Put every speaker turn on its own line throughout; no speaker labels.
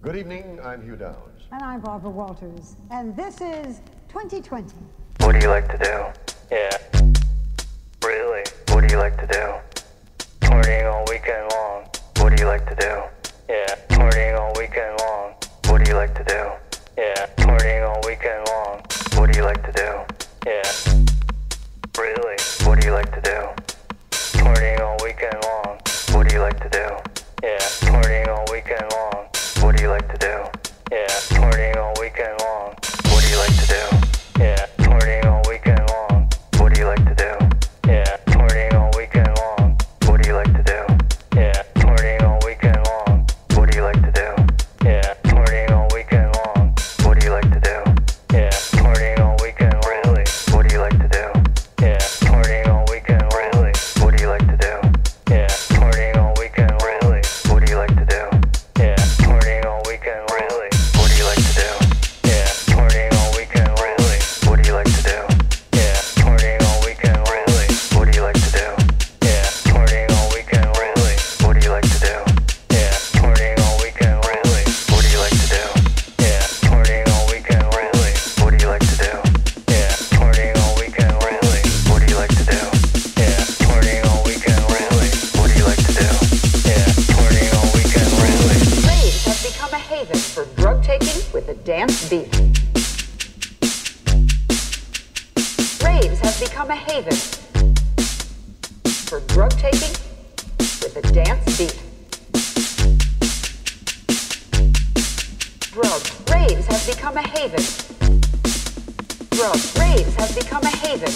Good evening, I'm Hugh Downs.
And I'm Barbara Walters. And this is 2020.
What do you like to do? Yeah. Really? What do you like to do? Partying all weekend long. What do you like to do? Yeah. Partying all
a dance beat. Raves have become a haven for drug taking with a dance beat. Drugs. Raves have become a haven. Drugs. Raves have become a haven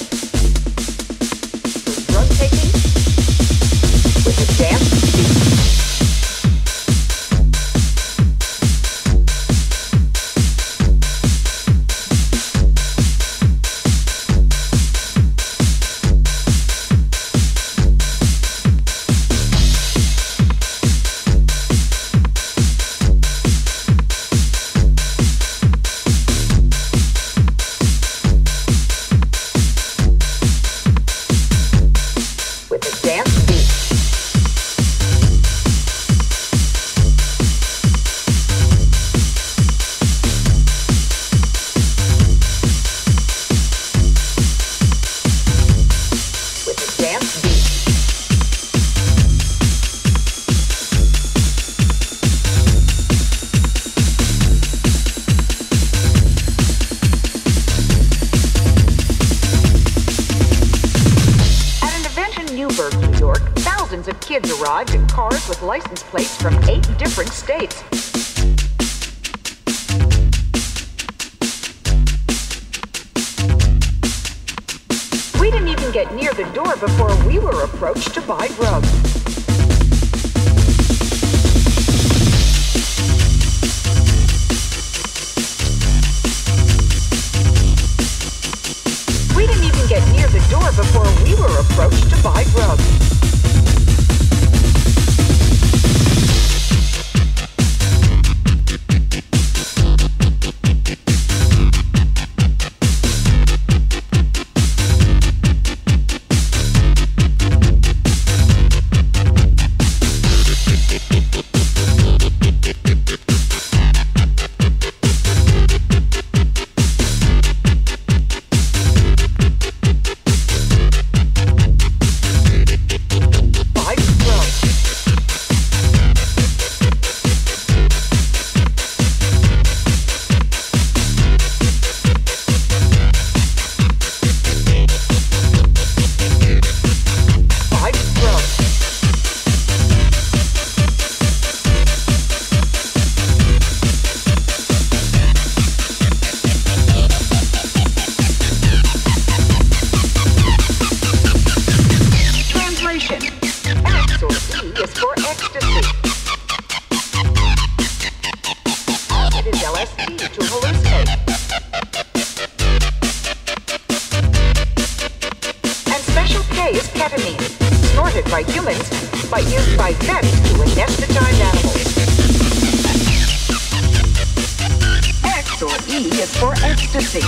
for drug taking with a dance beat. Arrived in cars with license plates from eight different states. We didn't even get near the door before we were approached to buy drugs. We didn't even get near the door before we were approached to buy drugs. Snorted by humans, but used by vets to anesthetize animals. X or E is for ecstasy.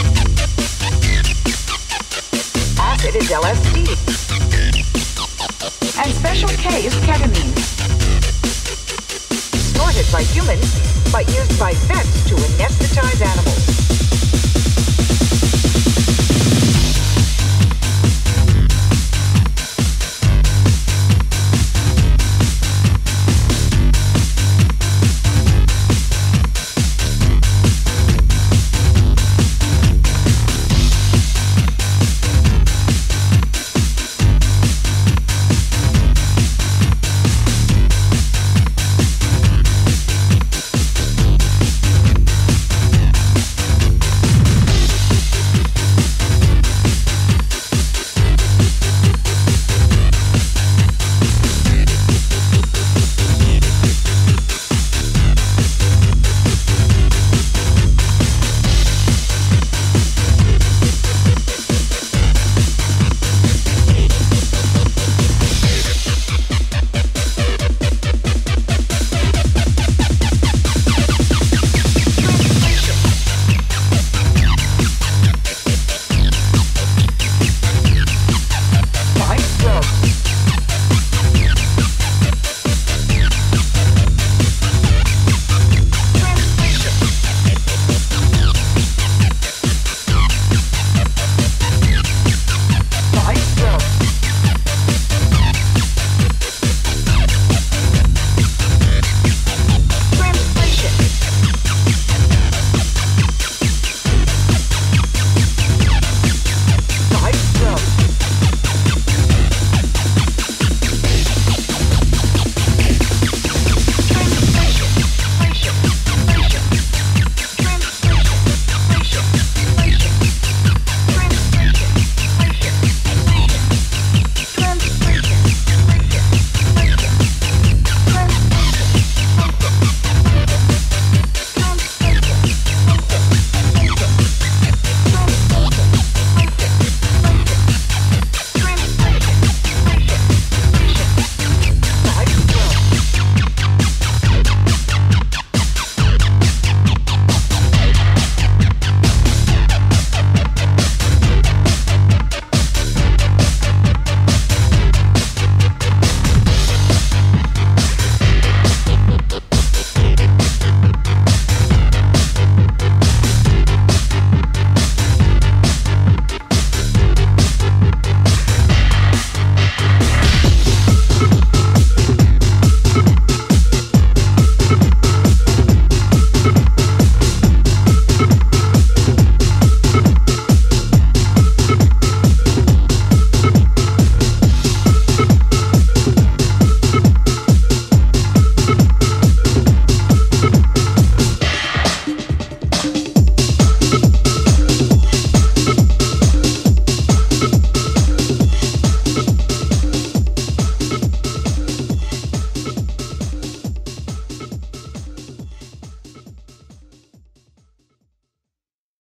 Acid is LSD. And special K is ketamine. Snorted by humans, but used by vets to anesthetize animals.